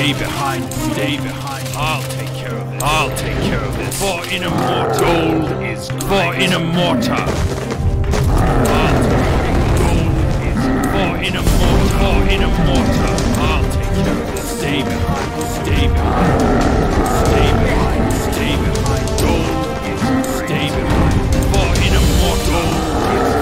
Stay behind, stay behind. I'll take care of this. I'll take care of this. For Inamorta. Gold is great. For Inamorta. I'll take Gold is For Inamorta. For in a mortar. I'll take care of this. Stay behind, stay behind. Stay behind, stay behind. Gold is great. Stay behind. For in a mortar. Gold is